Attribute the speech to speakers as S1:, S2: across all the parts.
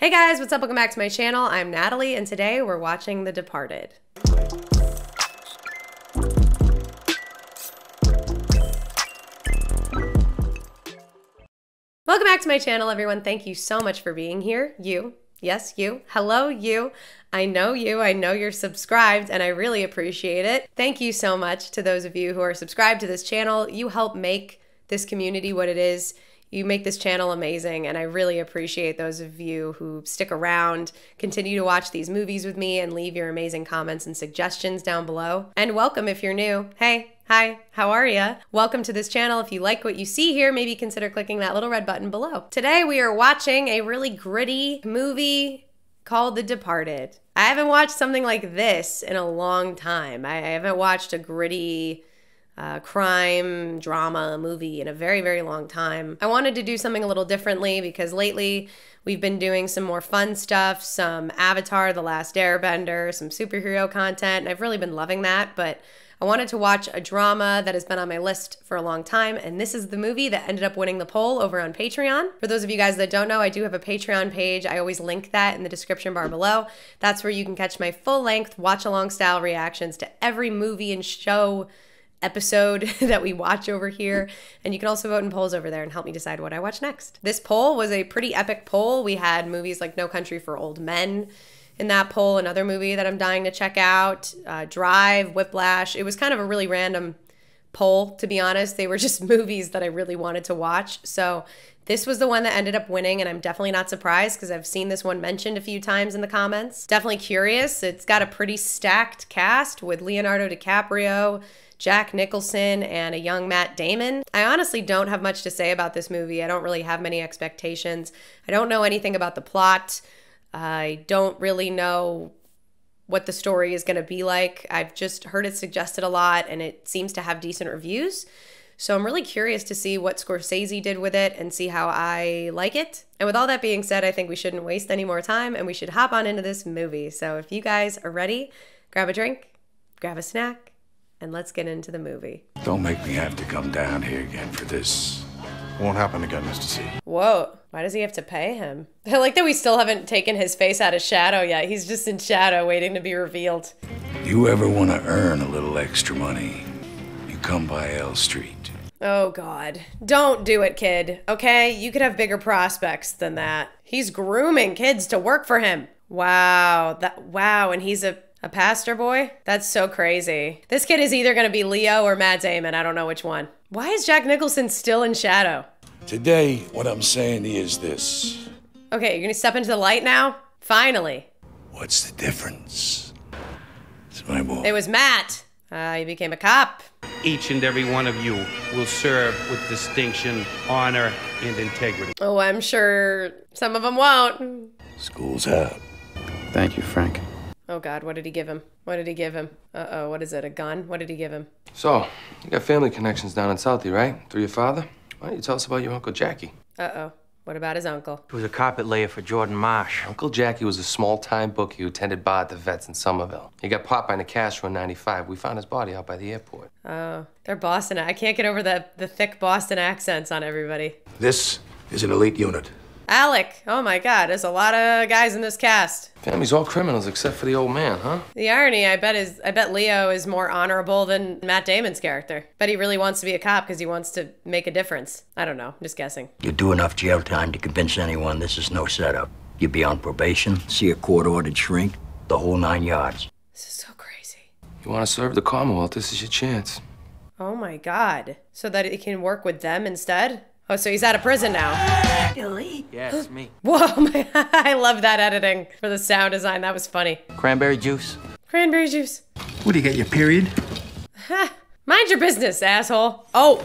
S1: Hey guys, what's up? Welcome back to my channel. I'm Natalie, and today we're watching The Departed. Welcome back to my channel, everyone. Thank you so much for being here. You, yes, you. Hello, you. I know you. I know you're subscribed, and I really appreciate it. Thank you so much to those of you who are subscribed to this channel. You help make this community what it is. You make this channel amazing, and I really appreciate those of you who stick around, continue to watch these movies with me, and leave your amazing comments and suggestions down below. And welcome if you're new. Hey, Hi, how are you? Welcome to this channel. If you like what you see here, maybe consider clicking that little red button below. Today we are watching a really gritty movie called The Departed. I haven't watched something like this in a long time. I haven't watched a gritty uh, crime drama movie in a very, very long time. I wanted to do something a little differently because lately we've been doing some more fun stuff, some Avatar The Last Airbender, some superhero content, and I've really been loving that. But I wanted to watch a drama that has been on my list for a long time, and this is the movie that ended up winning the poll over on Patreon. For those of you guys that don't know, I do have a Patreon page. I always link that in the description bar below. That's where you can catch my full length watch along style reactions to every movie and show episode that we watch over here. And you can also vote in polls over there and help me decide what I watch next. This poll was a pretty epic poll. We had movies like No Country for Old Men in that poll, another movie that I'm dying to check out, uh, Drive, Whiplash. It was kind of a really random poll, to be honest. They were just movies that I really wanted to watch. So this was the one that ended up winning, and I'm definitely not surprised because I've seen this one mentioned a few times in the comments. Definitely curious. It's got a pretty stacked cast with Leonardo DiCaprio. Jack Nicholson and a young Matt Damon. I honestly don't have much to say about this movie. I don't really have many expectations. I don't know anything about the plot. I don't really know what the story is going to be like. I've just heard it suggested a lot and it seems to have decent reviews. So I'm really curious to see what Scorsese did with it and see how I like it. And with all that being said, I think we shouldn't waste any more time and we should hop on into this movie. So if you guys are ready, grab a drink, grab a snack, and let's get into the movie.
S2: Don't make me have to come down here again for this. Won't happen again, Mr. C.
S1: Whoa, why does he have to pay him? I like that we still haven't taken his face out of shadow yet. He's just in shadow waiting to be revealed.
S2: You ever want to earn a little extra money, you come by L Street.
S1: Oh, God. Don't do it, kid. Okay? You could have bigger prospects than that. He's grooming kids to work for him. Wow. That wow, and he's a a pastor boy? That's so crazy. This kid is either gonna be Leo or Matt Damon. I don't know which one. Why is Jack Nicholson still in shadow?
S2: Today, what I'm saying is this.
S1: Okay, you're gonna step into the light now? Finally.
S2: What's the difference? It's my boy.
S1: It was Matt. Uh, he became a cop.
S3: Each and every one of you will serve with distinction, honor, and integrity.
S1: Oh, I'm sure some of them won't.
S2: School's out.
S4: Thank you, Frank.
S1: Oh God, what did he give him? What did he give him? Uh oh, what is it? A gun? What did he give him?
S5: So, you got family connections down in Southie, right? Through your father? Why don't you tell us about your Uncle Jackie?
S1: Uh oh. What about his uncle?
S3: He was a carpet layer for Jordan Marsh.
S5: Uncle Jackie was a small-time bookie who attended bar at the vets in Somerville. He got popped by Nicastro in 95. We found his body out by the airport.
S1: Oh, they're Boston. I can't get over the, the thick Boston accents on everybody.
S2: This is an elite unit.
S1: Alec. Oh my God, there's a lot of guys in this cast.
S5: Family's all criminals except for the old man, huh?
S1: The irony, I bet, is I bet Leo is more honorable than Matt Damon's character. But he really wants to be a cop because he wants to make a difference. I don't know. I'm just guessing.
S6: You do enough jail time to convince anyone this is no setup. You'd be on probation, see a court-ordered shrink, the whole nine yards.
S1: This is so crazy.
S5: You want to serve the Commonwealth, this is your chance.
S1: Oh my God. So that he can work with them instead? Oh, so he's out of prison now.
S3: Yes, me.
S1: Whoa, my, I love that editing for the sound design. That was funny.
S3: Cranberry juice.
S1: Cranberry juice.
S7: What do you get your period?
S1: Mind your business, asshole. Oh.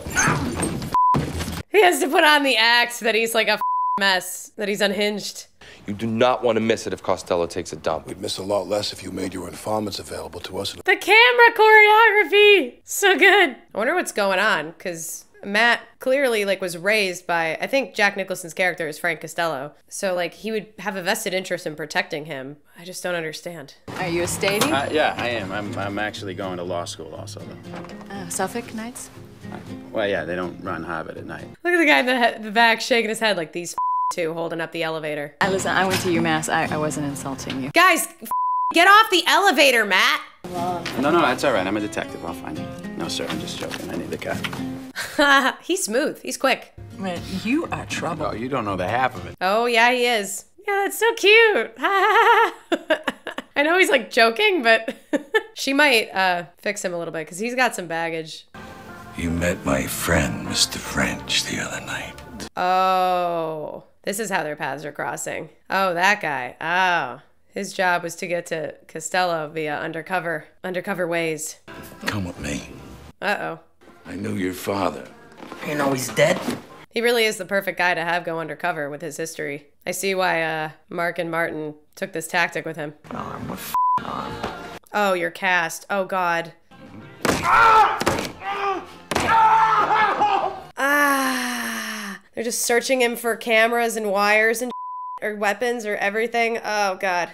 S1: he has to put on the act that he's like a mess, that he's unhinged.
S5: You do not want to miss it if Costello takes a dump.
S2: We'd miss a lot less if you made your informants available to us.
S1: The camera choreography. So good. I wonder what's going on, because Matt clearly like was raised by I think Jack Nicholson's character is Frank Costello. So like he would have a vested interest in protecting him. I just don't understand.
S8: Are you a statey?
S4: Uh, yeah, I am. I'm, I'm actually going to law school also, though.
S8: Uh, Suffolk nights?
S4: Well, yeah, they don't run Harvard at night.
S1: Look at the guy in the, he- the back shaking his head like these two holding up the elevator.
S7: I listen. I went to UMass. I, I wasn't insulting you.
S1: Guys, get off the elevator, Matt.
S4: No, no, that's all right. I'm a detective. I'll find you. No, sir, I'm just joking. I need the cat.
S1: He's smooth. He's quick.
S7: Man, you are trouble.
S2: Oh, you don't know the half of it.
S1: Oh, yeah, he is. Yeah, that's so cute. I know he's like joking, but she might uh, fix him a little bit because he's got some baggage.
S2: You met my friend, Mr. French, the other night.
S1: Oh, this is how their paths are crossing. Oh, that guy. Oh, his job was to get to Costello via undercover, undercover ways.
S2: Come with me.
S1: Uh oh.
S2: I knew your father.
S6: You know he's dead?
S1: He really is the perfect guy to have go undercover with his history. I see why uh, Mark and Martin took this tactic with him.
S6: Arm, what f- arm?
S1: Oh, you're cast. Oh, God. Ah! They're just searching him for cameras and wires and or weapons or everything. Oh, God.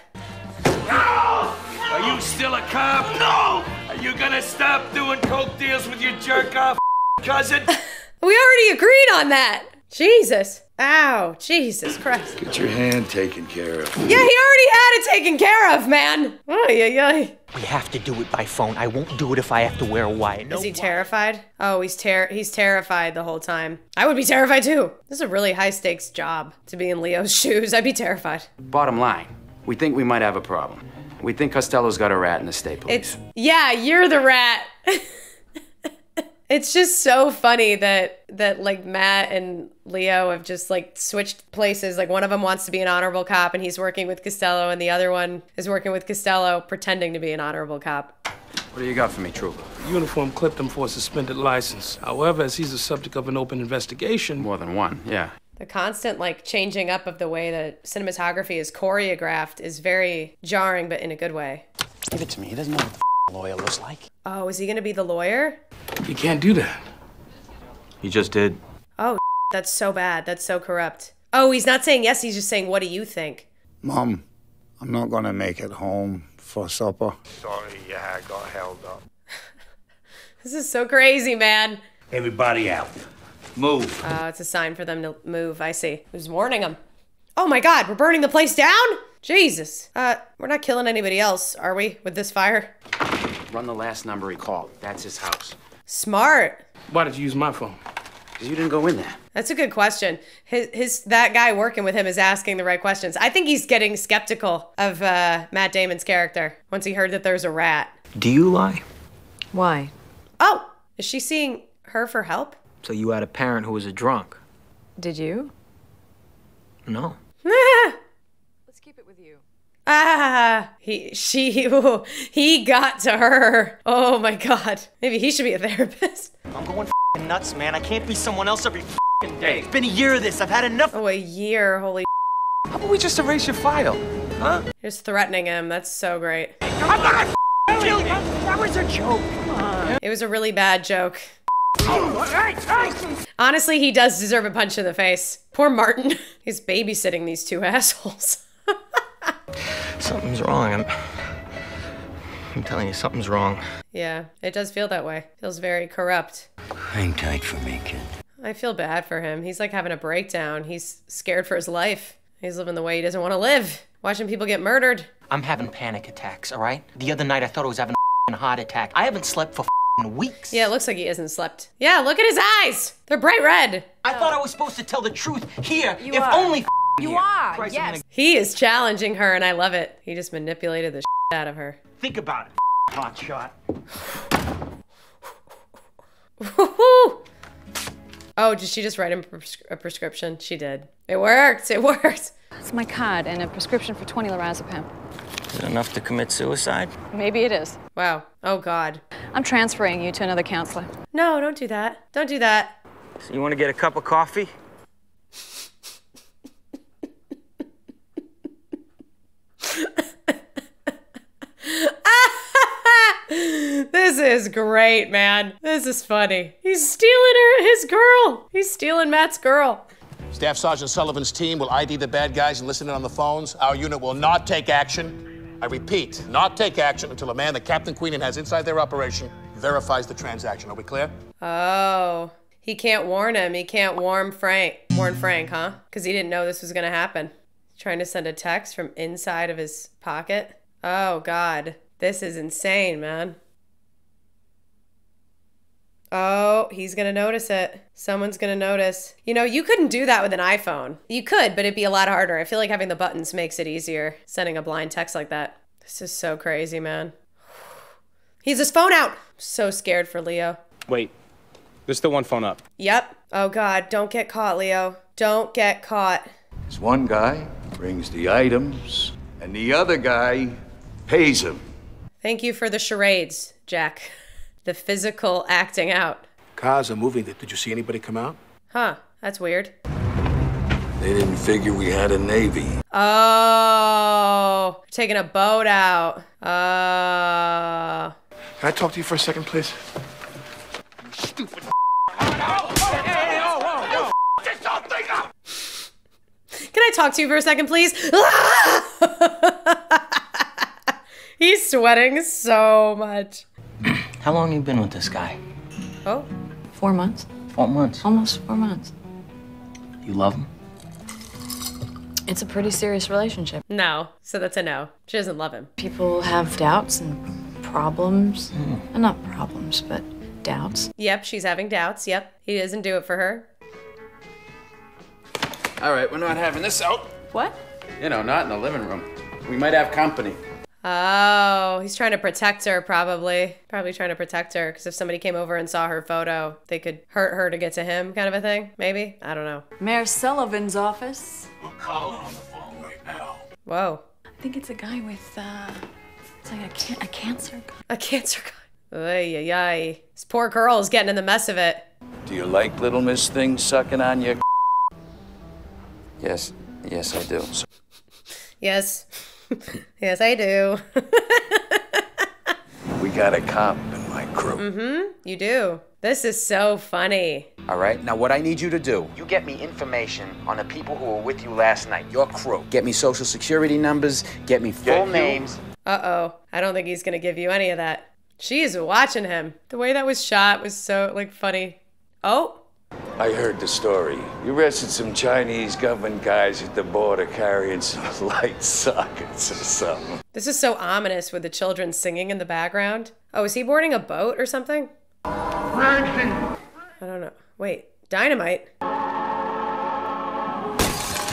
S3: Are you still a cop? No! Are you gonna stop doing coke deals with your jerk off cousin?
S1: We already agreed on that. Jesus. Ow. Jesus Christ.
S2: Get your hand taken care of.
S1: Yeah, he already had it taken care of, man. Ay, ay, ay.
S8: We have to do it by phone. I won't do it if I have to wear a wire. No
S1: Is he terrified? Oh, he's ter- he's terrified the whole time. I would be terrified too. This is a really high stakes job to be in Leo's shoes. I'd be terrified.
S4: Bottom line, we think we might have a problem. We think Costello's got a rat in the state police.
S1: It's yeah, you're the rat. it's just so funny that that like Matt and Leo have just like switched places. Like one of them wants to be an honorable cop and he's working with Costello, and the other one is working with Costello pretending to be an honorable cop.
S4: What do you got for me, Trooper?
S9: Uniform clipped him for a suspended license. However, as he's the subject of an open investigation,
S4: More than one, yeah.
S1: The constant like changing up of the way that cinematography is choreographed is very jarring, but in a good way.
S8: Give it to me. He doesn't know what the f- lawyer looks like.
S1: Oh, is he gonna be the lawyer?
S9: you can't do that.
S8: He just did.
S1: Oh, that's so bad. That's so corrupt. Oh, he's not saying yes. He's just saying, "What do you think?"
S10: Mom, I'm not gonna make it home for supper.
S11: Sorry, yeah, I got held up.
S1: This is so crazy, man.
S11: Everybody out. Move.
S1: Oh, it's a sign for them to move. I see. Who's warning them? Oh my God, we're burning the place down. Jesus. Uh, we're not killing anybody else, are we? With this fire?
S4: Run the last number he called. That's his house.
S1: Smart.
S9: Why did you use my phone?
S4: Because you didn't go in there.
S1: That's a good question. His, his that guy working with him is asking the right questions. I think he's getting skeptical of uh, Matt Damon's character once he heard that there's a rat.
S8: Do you lie?
S7: Why?
S1: Oh, is she seeing her for help?
S8: So you had a parent who was a drunk?
S7: Did you?
S8: No.
S7: Let's keep it with you.
S1: Ah, he she ooh, he got to her. Oh my god. Maybe he should be a therapist.
S8: I'm going f- nuts, man. I can't be someone else every f- day. It's been a year of this. I've had enough.
S1: Oh, a year. Holy.
S5: How about we just erase your file? Huh?
S1: Just threatening him. That's so great.
S8: I'm gonna f- kill you. That was a joke. Come on.
S1: It was a really bad joke. Honestly, he does deserve a punch in the face. Poor Martin. He's babysitting these two assholes.
S8: Something's wrong. I'm. I'm telling you, something's wrong.
S1: yeah, it does feel that way. Feels very corrupt.
S6: Hang tight for me, kid.
S1: I feel bad for him. He's like having a breakdown. He's scared for his life. He's living the way he doesn't want to live. Watching people get murdered.
S8: I'm having panic attacks, all right? The other night I thought I was having a heart attack. I haven't slept for weeks.
S1: Yeah, it looks like he hasn't slept. Yeah, look at his eyes. They're bright red.
S8: I thought I was supposed to tell the truth here,
S7: You
S8: if
S7: are.
S8: only
S7: You
S8: here.
S7: are,
S8: Christ, I'm
S7: yes.
S1: He is challenging her, and I love it. He just manipulated the out of her.
S8: Think about it, hot shot.
S1: Woo-hoo! Oh, did she just write him a prescription? She did. It worked. It worked.
S7: It's my card and a prescription for 20 lorazepam.
S8: Is it enough to commit suicide?
S7: Maybe it is.
S1: Wow. Oh, God.
S7: I'm transferring you to another counselor.
S1: No, don't do that. Don't do that.
S8: So you want to get a cup of coffee?
S1: This is great, man. This is funny. He's stealing her, his girl. He's stealing Matt's girl.
S11: Staff Sergeant Sullivan's team will ID the bad guys and listen in on the phones. Our unit will not take action. I repeat, not take action until a man that Captain Queenan has inside their operation verifies the transaction. Are we clear?
S1: Oh, he can't warn him. He can't warn Frank. warn Frank, huh? Because he didn't know this was gonna happen. Trying to send a text from inside of his pocket. Oh God, this is insane, man. Oh, he's gonna notice it. Someone's gonna notice. You know, you couldn't do that with an iPhone. You could, but it'd be a lot harder. I feel like having the buttons makes it easier. Sending a blind text like that. This is so crazy, man. He's his phone out. So scared for Leo.
S12: Wait, there's still one phone up.
S1: Yep. Oh God, don't get caught, Leo. Don't get caught.
S2: There's one guy brings the items, and the other guy pays him.
S1: Thank you for the charades, Jack. The physical acting out.
S11: Cars are moving. Did you see anybody come out?
S1: Huh, that's weird.
S2: They didn't figure we had a navy.
S1: Oh, taking a boat out. Uh,
S11: Can I talk to you for a second, please? You Stupid.
S1: Can I talk to you for a second, please? He's sweating so much.
S8: How long you been with this guy?
S1: Oh,
S7: Four months?
S8: Four months.
S7: Almost four months.
S8: You love him?
S7: It's a pretty serious relationship.
S1: no. So that's a no. She doesn't love him.
S7: People have doubts and problems. Uh, Not problems, but doubts.
S1: Yep, she's having doubts. Yep, he doesn't do it for her.
S4: All right, we're not having this out.
S1: What?
S4: You know, not in the living room. We might have company.
S1: Oh, he's trying to protect her, probably. Probably trying to protect her, because if somebody came over and saw her photo, they could hurt her to get to him, kind of a thing. Maybe? I don't know.
S13: Mayor Sullivan's office. We'll call on the phone right now.
S1: Whoa.
S13: I think it's a guy with, uh, it's like a, ca- a cancer. guy.
S1: A cancer guy. Ay, ay, ay. This poor girl is getting in the mess of it.
S2: Do you like little Miss Thing sucking on your?
S5: Yes, yes, I do.
S1: Yes. yes, I do.
S2: We got a cop in my crew.
S1: mm-hmm. You do. This is so funny.
S14: All right, now what I need you to do, you get me information on the people who were with you last night, your crew. Get me social security numbers, get me full names.
S1: Uh-oh. I don't think he's gonna give you any of that. She is watching him. The way that was shot was so, like, funny. Oh,
S2: I heard the story. You arrested some Chinese government guys at the border carrying some light sockets or something.
S1: this is so ominous with the children singing in the background. Oh, is he boarding a boat or something? I don't know. Wait, dynamite?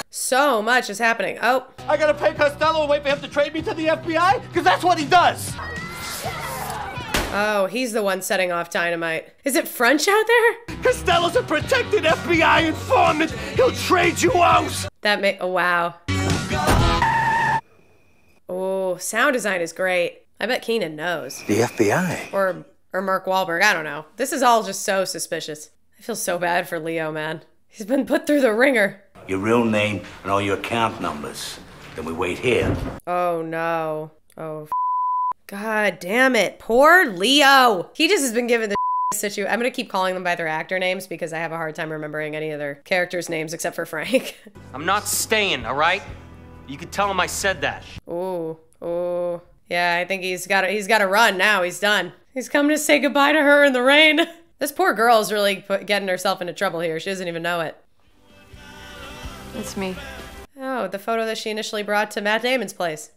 S1: So much is happening. Oh,
S15: I gotta pay Costello and wait for him to trade me to the FBI? Because that's what he does!
S1: Oh, he's the one setting off dynamite. Is it French out there?
S15: Costello's a protected FBI informant! He'll trade you out!
S1: That may. Oh, wow. Oh, sound design is great. I bet Queenan knows.
S10: The FBI.
S1: Or or Mark Wahlberg. I don't know. This is all just so suspicious. I feel so bad for Leo, man. He's been put through the ringer.
S6: Your real name and all your account numbers. Then we wait here.
S1: Oh no. Oh. F- God damn it. Poor Leo. He just has been given the situation. I'm going to keep calling them by their actor names because I have a hard time remembering any of their characters' names except for Frank.
S8: I'm not staying, all right? You could tell him I said that.
S1: Ooh. Ooh. Yeah, I think he's got to, he's got to run now. He's done. He's come to say goodbye to her in the rain. This poor girl is really put, getting herself into trouble here. She doesn't even know it.
S7: It's me.
S1: Oh, the photo that she initially brought to Matt Damon's place.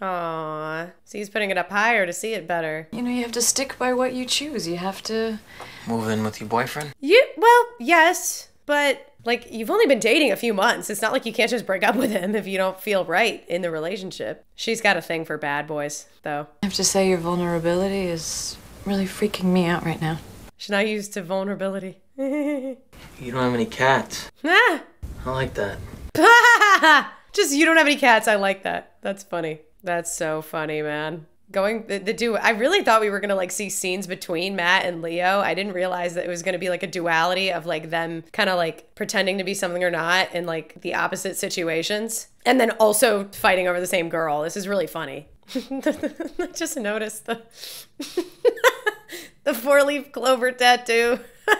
S1: Aww. So he's putting it up higher to see it better.
S7: You know, you have to stick by what you choose. You have to.
S8: Move in with your boyfriend?
S1: You well, yes, but like you've only been dating a few months. It's not like you can't just break up with him if you don't feel right in the relationship. She's got a thing for bad boys, though.
S7: I have to say, your vulnerability is really freaking me out right now.
S1: She's not used to vulnerability. ah!
S8: You don't have any cats. I like that.
S1: just you don't have any cats. I like that. That's funny. That's so funny, man. Going the, the duo. I really thought we were gonna like see scenes between Matt and Leo. I didn't realize that it was gonna be like a duality of like them kind of like pretending to be something or not in like the opposite situations, and then also fighting over the same girl. This is really funny. I just noticed the the four leaf clover tattoo.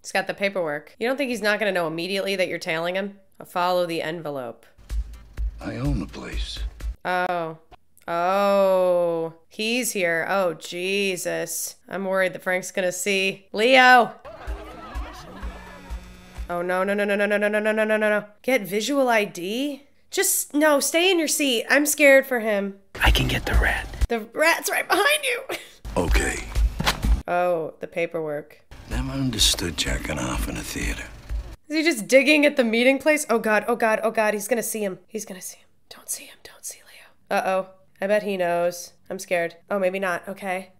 S1: He's got the paperwork. You don't think he's not gonna know immediately that you're tailing him? Follow the envelope.
S2: I own the place.
S1: Oh. Oh, he's here. Oh, Jesus. I'm worried that Frank's gonna see. Leo! Oh, no, no, no, no, no, no, no, no, no, no, no, no. Get visual ID? Just, no, stay in your seat. I'm scared for him.
S15: I can get the rat.
S1: The rat's right behind you.
S15: Okay.
S1: Oh, the paperwork.
S15: Never understood jacking off in a theater.
S1: Is he just digging at the meeting place? Oh god, oh god, oh god, he's gonna see him. He's gonna see him. Don't see him, don't see Leo. Uh oh. I bet he knows. I'm scared. Oh, maybe not. Okay.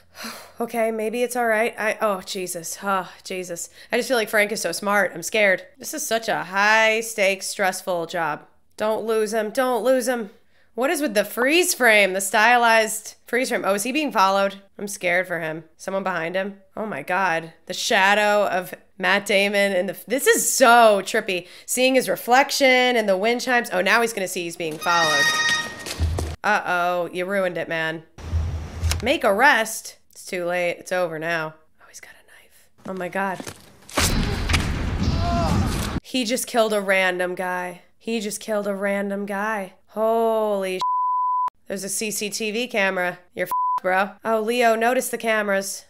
S1: okay, maybe it's alright. I oh Jesus. Oh, Jesus. I just feel like Frank is so smart. I'm scared. This is such a high stakes, stressful job. Don't lose him. Don't lose him. What is with the freeze frame? The stylized freeze frame. Oh, is he being followed? I'm scared for him. Someone behind him? Oh my god. The shadow of Matt Damon and the This is so trippy. Seeing his reflection and the wind chimes. Oh, now he's going to see he's being followed. Uh-oh, you ruined it, man. Make arrest. It's too late. It's over now. Oh, he's got a knife. Oh my god. He just killed a random guy. He just killed a random guy. Holy sh- There's a CCTV camera. You're f- bro. Oh, Leo, notice the cameras.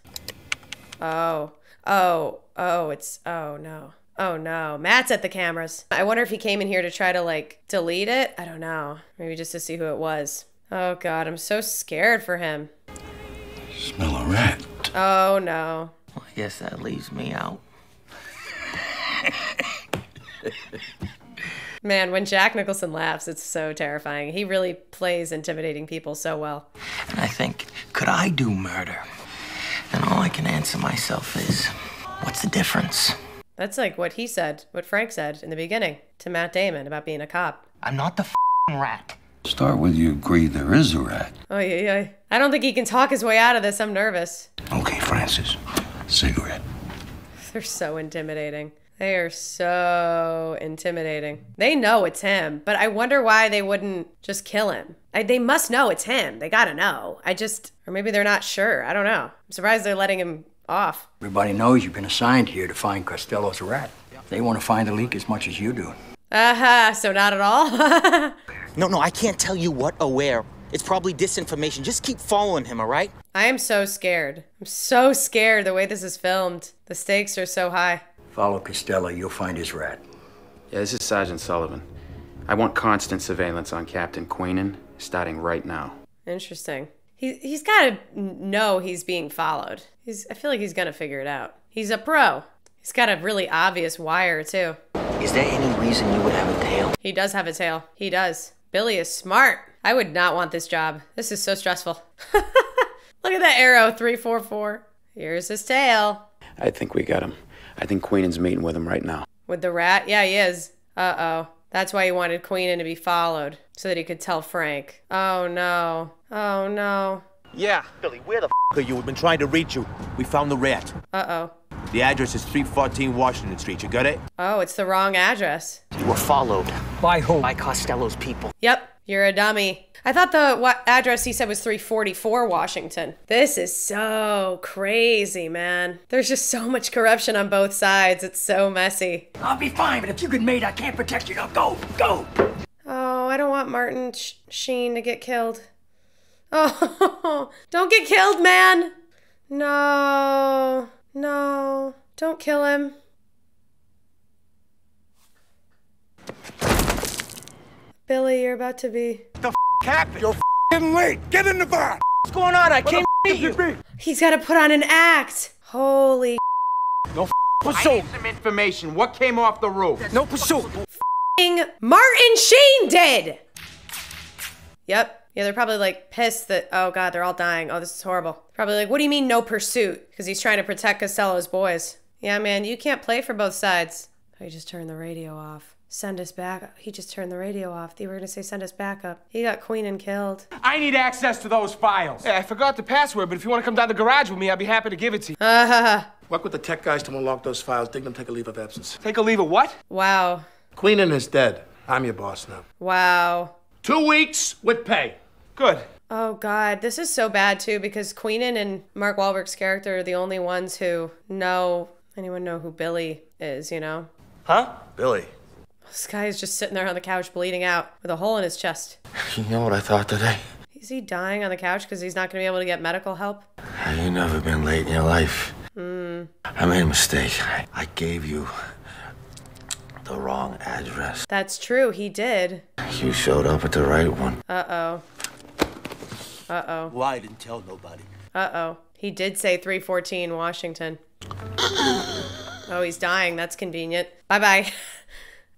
S1: Oh. Oh. Oh, it's oh no. Oh no. Matt's at the cameras. I wonder if he came in here to try to like delete it. I don't know. Maybe just to see who it was. Oh god, I'm so scared for him.
S15: Smell a rat.
S1: Oh no.
S8: Well, I guess that leaves me out.
S1: Man, when Jack Nicholson laughs, it's so terrifying. He really plays intimidating people so well.
S8: And I think, could I do murder? And all I can answer myself is, what's the difference?
S1: That's like what he said, what Frank said in the beginning to Matt Damon about being a cop.
S8: I'm not the fing rat.
S15: Start with you agree there is a rat.
S1: Oh yeah, yeah. I don't think he can talk his way out of this. I'm nervous.
S15: Okay, Francis. Cigarette.
S1: They're so intimidating. They are so intimidating. They know it's him, but I wonder why they wouldn't just kill him. I, they must know it's him. They gotta know. I just, or maybe they're not sure. I don't know. I'm surprised they're letting him off.
S6: Everybody knows you've been assigned here to find Costello's rat. They want to find the leak as much as you do.
S1: Aha, so not at all?
S8: No, no, I can't tell you what or where. It's probably disinformation. Just keep following him, all right?
S1: I am so scared. I'm so scared the way this is filmed. The stakes are so high.
S6: Follow Costello, you'll find his rat.
S4: Yeah, this is Sergeant Sullivan. I want constant surveillance on Captain Queenan, starting right now.
S1: Interesting. He, he's got to know he's being followed. He's, I feel like he's going to figure it out. He's a pro. He's got a really obvious wire, too.
S8: Is there any reason you would have a tail?
S1: He does have a tail. He does. Billy is smart. I would not want this job. This is so stressful. Look at that arrow, 344. Here's his tail.
S4: I think we got him. I think Queenan's meeting with him right now.
S1: With the rat? Yeah, he is. Uh oh. That's why he wanted Queenan to be followed, so that he could tell Frank. Oh no. Oh no.
S15: Yeah. Billy, where the f are you? We've been trying to reach you. We found the rat.
S1: Uh oh.
S15: The address is 314 Washington Street. You got it?
S1: Oh, it's the wrong address.
S8: You were followed.
S6: By who?
S8: By Costello's people.
S1: Yep, you're a dummy. I thought the what address he said was 344 Washington. This is so crazy, man. There's just so much corruption on both sides. It's so messy.
S6: I'll be fine, but if you get made, I can't protect you. Now go, go.
S1: Oh, I don't want Martin Sh- Sheen to get killed. Oh, don't get killed, man. No, no, don't kill him. Billy, you're about to be.
S15: The f happened? You're f***ing late. Get in the van.
S8: What's going on? I can't meet you.
S1: He's got to put on an act. Holy.
S15: No f
S16: I need some information. What came off the roof?
S15: No pursuit.
S1: F***ing Martin Sheen did. Yep. Yeah, they're probably like pissed that, oh God, they're all dying. Oh, this is horrible. Probably like, what do you mean no pursuit? Because he's trying to protect Costello's boys. Yeah, man, you can't play for both sides. I just turned the radio off. Send us back. He just turned the radio off. They were going to say send us back up. He got Queenan killed.
S16: I need access to those files.
S9: Yeah, I forgot the password, but if you want to come down to the garage with me, I'd be happy to give it to you.
S1: Uh,
S11: Work with the tech guys to unlock those files. Dignam take a leave of absence.
S9: Take a leave of what?
S1: wow.
S11: Queenan is dead. I'm your boss now.
S1: Wow.
S11: Two weeks with pay.
S9: Good.
S1: Oh God, this is so bad too because Queenan and Mark Wahlberg's character are the only ones who know anyone know who Billy is, you know?
S9: Huh?
S11: Billy.
S1: This guy is just sitting there on the couch bleeding out with a hole in his chest.
S8: You know what I thought today?
S1: Is he dying on the couch because he's not going to be able to get medical help?
S8: You never been late in your life.
S1: Hmm.
S8: I made a mistake. I, I gave you the wrong address.
S1: That's true. He did.
S8: You showed up at the right one.
S1: Uh oh. Uh oh.
S15: Well, I didn't tell nobody.
S1: Uh oh. He did say 314 Washington. Oh, he's dying. That's convenient. Bye bye.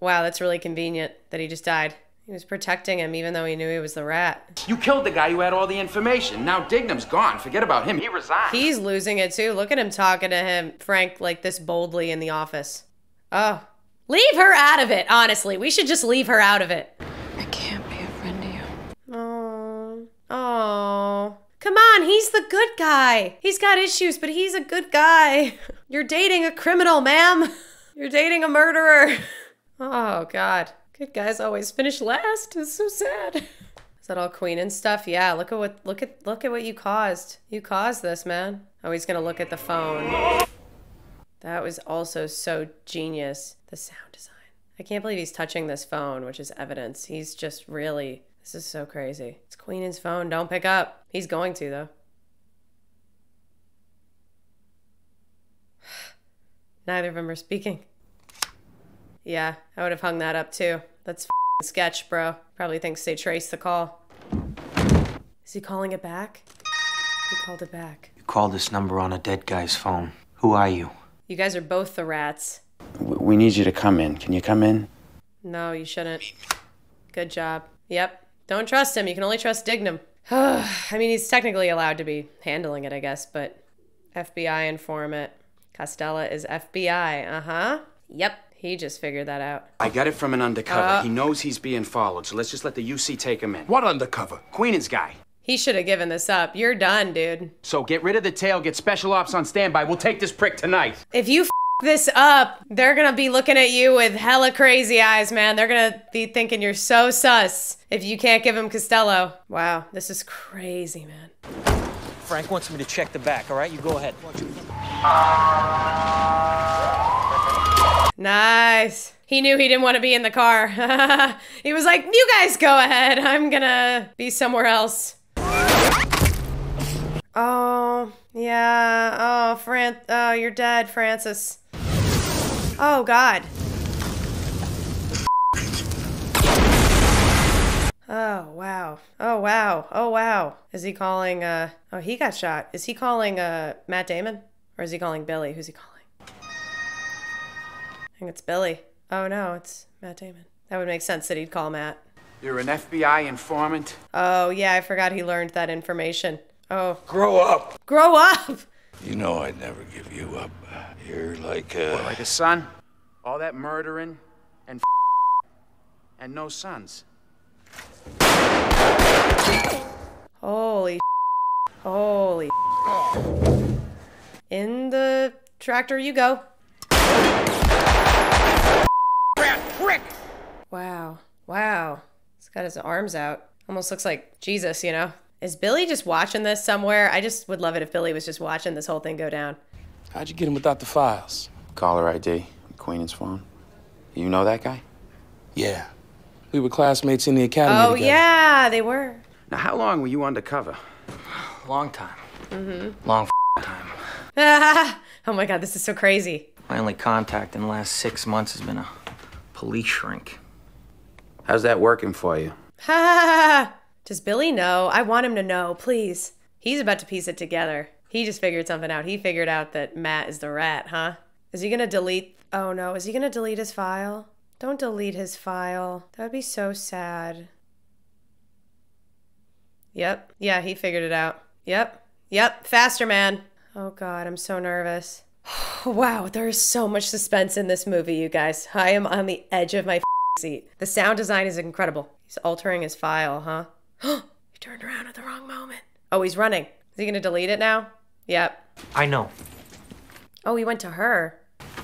S1: Wow, that's really convenient that he just died. He was protecting him even though he knew he was the rat.
S4: You killed the guy who had all the information. Now Dignam's gone. Forget about him. He resigned.
S1: He's losing it too. Look at him talking to him, Frank, like this boldly in the office. Oh. Leave her out of it, honestly. We should just leave her out of it.
S7: I can't be a friend to you.
S1: Oh. Oh. Come on, he's the good guy. He's got issues, but he's a good guy. You're dating a criminal, ma'am. You're dating a murderer. Oh, God. Good guys always finish last. It's so sad. Is that all Queenan stuff? Yeah, look at what look at look at what you caused. You caused this, man. Oh, he's gonna look at the phone. That was also so genius. The sound design. I can't believe he's touching this phone, which is evidence. He's just really this is so crazy. It's Queenan's phone. Don't pick up. He's going to though. Neither of them are speaking. Yeah, I would have hung that up too. That's f***ing sketch, bro. Probably thinks they traced the call. Is he calling it back? He called it back.
S6: You called this number on a dead guy's phone. Who are you?
S1: You guys are both the rats.
S4: We need you to come in. Can you come in?
S1: No, you shouldn't. Good job. Yep. Don't trust him. You can only trust Dignam. I mean, he's technically allowed to be handling it, I guess, but FBI informant. Costello is FBI. Uh huh. Yep. He just figured that out.
S4: I got it from an undercover.
S1: Uh.
S4: he knows he's being followed, so let's just let the UC take him in.
S15: What undercover?
S4: Queenan's guy.
S1: He should have given this up. You're done, dude.
S4: So get rid of the tail, get special ops on standby. We'll take this prick tonight.
S1: If you f- this up, they're gonna be looking at you with hella crazy eyes, man. They're gonna be thinking you're so sus if you can't give him Costello. Wow, this is crazy, man.
S17: Frank wants me to check the back, all right? You go ahead.
S1: Nice. He knew he didn't want to be in the car. he was like, You guys go ahead. I'm gonna be somewhere else. Oh, yeah. Oh, Fran. Oh, you're dead, Francis. Oh, God. Oh, wow. Oh, wow. Oh, wow. Is he calling, uh, oh, he got shot. Is he calling, uh, Matt Damon? Or is he calling Billy? Who's he calling? I think it's Billy. Oh, no, it's Matt Damon. That would make sense that he'd call Matt.
S4: You're an FBI informant.
S1: Oh, yeah, I forgot he learned that information. Oh.
S2: Grow up.
S1: Grow up!
S2: You know I'd never give you up. You're like a.
S4: What, like a son? All that murdering and and no sons.
S1: Holy Holy In the tractor you go. Wow. Wow. He's got his arms out. Almost looks like Jesus, you know? Is Billy just watching this somewhere? I just would love it if Billy was just watching this whole thing go down.
S9: How'd you get him without the files?
S4: Caller ID, Queenan's phone. You know that guy?
S9: Yeah. We were classmates in the academy.
S1: Oh,
S9: together.
S1: yeah, they were.
S4: Now, how long were you undercover?
S6: Long time.
S1: Mm-hmm.
S6: Long time.
S1: oh my god, this is so crazy.
S6: My only contact in the last six months has been a police shrink.
S4: How's that working for you?
S1: Ha! Does Billy know? I want him to know, please. He's about to piece it together. He just figured something out. He figured out that Matt is the rat, huh? Is he gonna delete? Oh no, is he gonna delete his file? Don't delete his file. That would be so sad. Yep. Yeah, he figured it out. Yep. Yep. Faster, man. Oh god, I'm so nervous. wow, there is so much suspense in this movie, you guys. I am on the edge of my seat. The sound design is incredible. He's altering his file, huh? he turned around at the wrong moment. Oh, he's running. Is he gonna delete it now? Yep.
S6: I know.
S1: Oh, he went to her.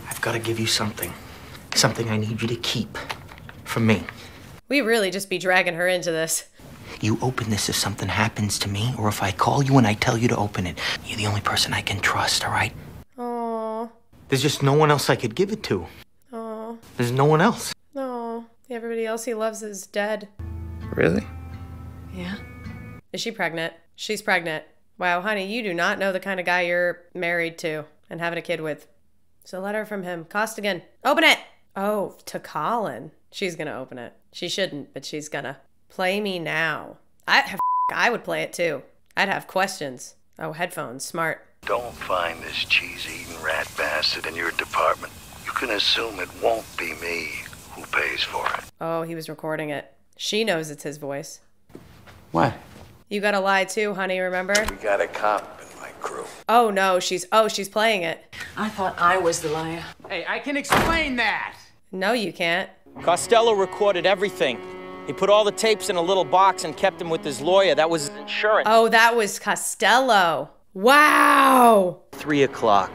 S6: I've got to give you something. Something I need you to keep. For me.
S1: We really just be dragging her into this.
S6: You open this if something happens to me, or if I call you and I tell you to open it. You're the only person I can trust, all right? There's just no one else I could give it to.
S1: oh,
S6: There's no one else.
S1: no. everybody else he loves is dead.
S4: Really?
S7: Yeah.
S1: Is she pregnant? She's pregnant. Wow, honey, you do not know the kind of guy you're married to and having a kid with. It's a letter from him. Costigan. Open it! Oh, to Colin. She's gonna open it. She shouldn't, but she's gonna. Play me now. I have I would play it too. I'd have questions. Oh, headphones. Smart.
S18: Don't find this cheese-eating rat bastard in your department. You can assume it won't be me who pays for it.
S1: Oh, he was recording it. She knows it's his voice.
S4: What?
S1: You gotta lie too, honey, remember?
S2: We got a cop in my crew.
S1: Oh no, she's oh, she's playing it.
S7: I thought I was the liar.
S16: Hey, I can explain that.
S1: No, you can't.
S17: Costello recorded everything. He put all the tapes in a little box and kept them with his lawyer. That was his insurance.
S1: Oh, that was Costello. Wow.
S17: Three o'clock.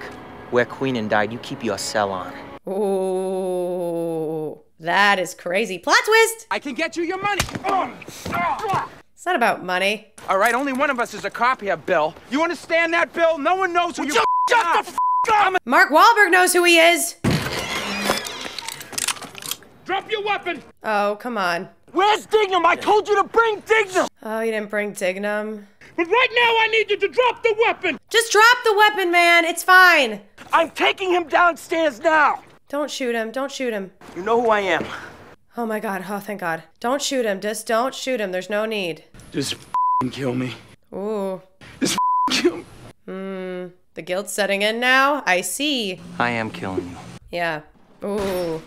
S17: Where Queenan died, you keep your cell on.
S1: Ooh, that is crazy. Plot twist.
S16: I can get you your money.
S1: Oh, it's not about money.
S16: All right, only one of us is a cop here, Bill. You understand that, Bill? No one knows who you
S15: Shut
S16: are.
S15: the f up!
S1: Mark Wahlberg knows who he is.
S15: Drop your weapon!
S1: Oh, come on.
S15: Where's Dignam? I told you to bring Dignam!
S1: Oh, you didn't bring Dignam.
S15: But right now I need you to drop the weapon!
S1: Just drop the weapon, man. It's fine.
S15: I'm taking him downstairs now!
S1: Don't shoot him. Don't shoot him.
S15: You know who I am.
S1: Oh my god. Oh, thank god. Don't shoot him. Just don't shoot him. There's no need.
S9: Just kill me.
S1: Ooh.
S9: Just kill me.
S1: Hmm. The guilt's setting in now. I see.
S17: I am killing you.
S1: Yeah. Ooh.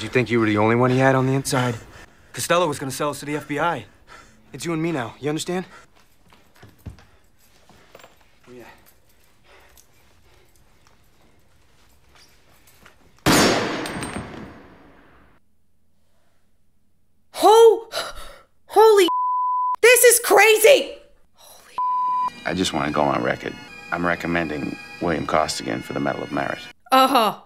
S19: Did you think you were the only one he had on the inside? Costello was gonna sell us to the FBI. It's you and me now. You understand? Yeah.
S1: Ho! Holy! This is crazy!
S4: Holy I just want to go on record. I'm recommending William Costigan for the Medal of Merit.
S1: Uh huh.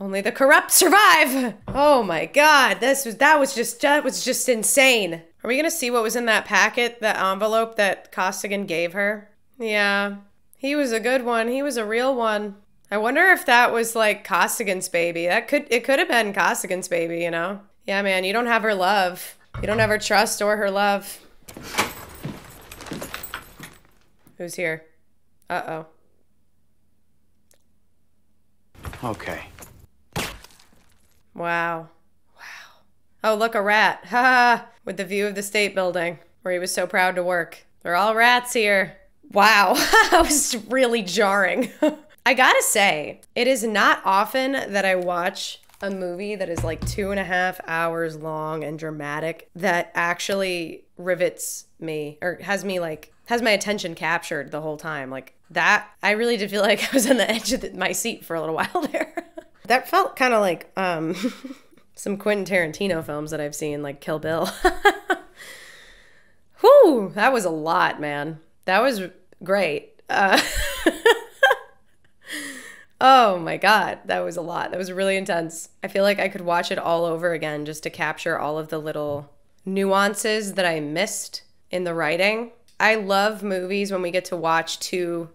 S1: Only the corrupt survive. Oh my god, this was that was just that was just insane. Are we gonna see what was in that packet, that envelope that Costigan gave her? Yeah, he was a good one. He was a real one. I wonder if that was like Costigan's baby. That could it could have been Costigan's baby, you know? Yeah, man, you don't have her love. You don't have her trust or her love. Who's here? Uh oh.
S4: Okay.
S1: Wow. Wow. Oh, look, a rat. Ha ha. With the view of the state building where he was so proud to work. They're all rats here. Wow. that was really jarring. I gotta say, it is not often that I watch a movie that is like two and a half hours long and dramatic that actually rivets me or has me like has my attention captured the whole time like that i really did feel like i was on the edge of the, my seat for a little while there that felt kind of like um some quentin tarantino films that i've seen like kill bill Whew, that was a lot man that was great uh Oh my God, that was a lot. That was really intense. I feel like I could watch it all over again just to capture all of the little nuances that I missed in the writing. I love movies when we get to watch two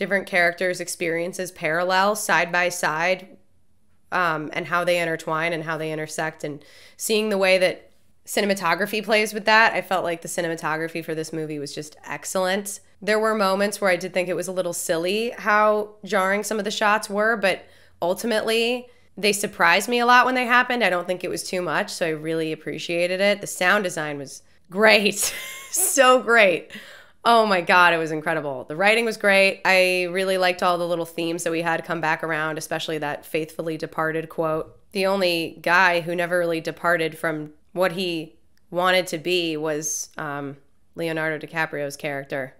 S1: different characters' experiences parallel side by side um, and how they intertwine and how they intersect and seeing the way that cinematography plays with that. I felt like the cinematography for this movie was just excellent. There were moments where I did think it was a little silly how jarring some of the shots were, but ultimately they surprised me a lot when they happened. I don't think it was too much, so I really appreciated it. The sound design was great. so great. Oh my God, it was incredible. The writing was great. I really liked all the little themes that we had come back around, especially that faithfully departed quote. The only guy who never really departed from what he wanted to be was um, Leonardo DiCaprio's character.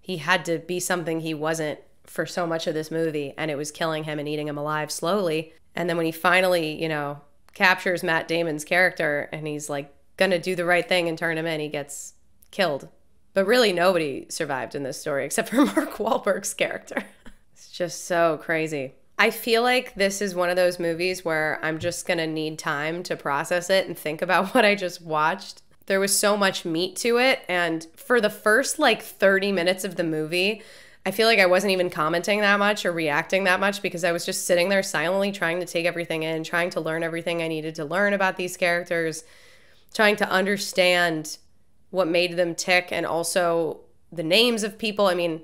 S1: He had to be something he wasn't for so much of this movie, and it was killing him and eating him alive slowly. And then when he finally, you know, captures Matt Damon's character and he's like gonna do the right thing and turn him in, he gets killed. But really, nobody survived in this story except for Mark Wahlberg's character. it's just so crazy. I feel like this is one of those movies where I'm just gonna need time to process it and think about what I just watched. There was so much meat to it. And for the first like 30 minutes of the movie, I feel like I wasn't even commenting that much or reacting that much because I was just sitting there silently trying to take everything in, trying to learn everything I needed to learn about these characters, trying to understand what made them tick and also the names of people. I mean,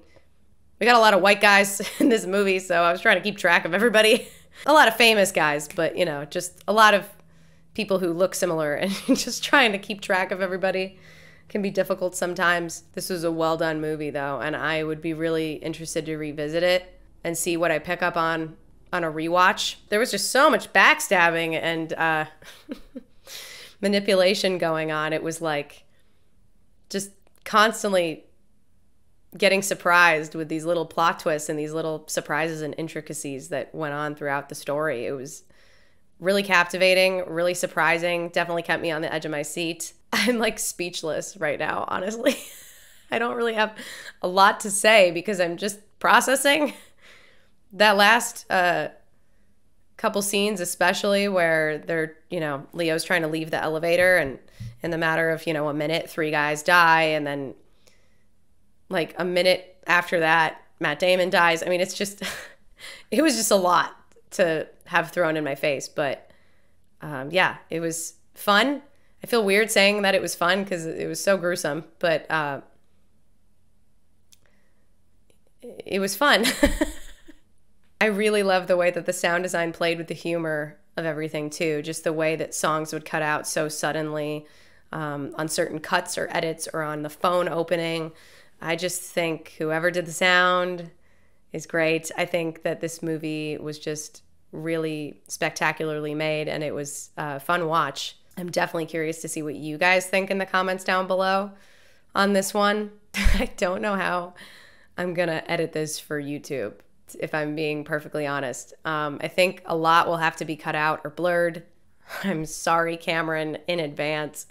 S1: we got a lot of white guys in this movie, so I was trying to keep track of everybody. a lot of famous guys, but you know, just a lot of people who look similar and just trying to keep track of everybody can be difficult sometimes. This was a well done movie though, and I would be really interested to revisit it and see what I pick up on on a rewatch. There was just so much backstabbing and uh, manipulation going on. It was like just constantly getting surprised with these little plot twists and these little surprises and intricacies that went on throughout the story. It was really captivating, really surprising, definitely kept me on the edge of my seat. I'm like speechless right now, honestly. I don't really have a lot to say because I'm just processing that last uh, couple scenes, especially where they're, you know, Leo's trying to leave the elevator, and in the matter of, you know, a minute, three guys die, and then like a minute after that, Matt Damon dies. I mean, it's just, it was just a lot to have thrown in my face. But um, yeah, it was fun. I feel weird saying that it was fun because it was so gruesome, but uh, it was fun. I really love the way that the sound design played with the humor of everything too. Just the way that songs would cut out so suddenly um, on certain cuts or edits or on the phone opening. I just think whoever did the sound is great. I think that this movie was just really spectacularly made and it was a fun watch. I'm definitely curious to see what you guys think in the comments down below on this one. I don't know how I'm going to edit this for YouTube, if I'm being perfectly honest. Um, I think a lot will have to be cut out or blurred. I'm sorry, Cameron, in advance.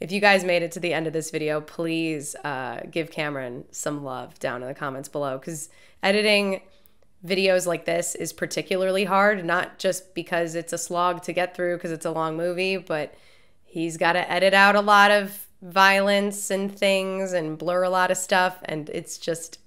S1: If you guys made it to the end of this video, please uh, give Cameron some love down in the comments below because editing videos like this is particularly hard, not just because it's a slog to get through because it's a long movie, but he's got to edit out a lot of violence and things and blur a lot of stuff. And it's just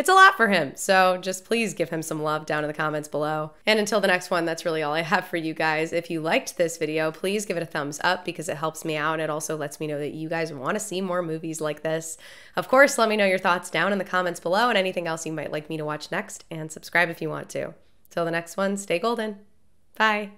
S1: it's a lot for him. So just please give him some love down in the comments below. And until the next one, that's really all I have for you guys. If you liked this video, please give it a thumbs up because it helps me out. It also lets me know that you guys want to see more movies like this. Of course, let me know your thoughts down in the comments below and anything else you might like me to watch next. And subscribe if you want to. Till the next one, stay golden. Bye.